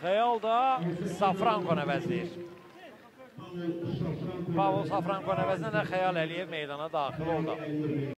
Xəyal da Safranko əvəzləyir. Pavel Safranko əvəzinə də Xəyal Əliyev meydana daxil oldu.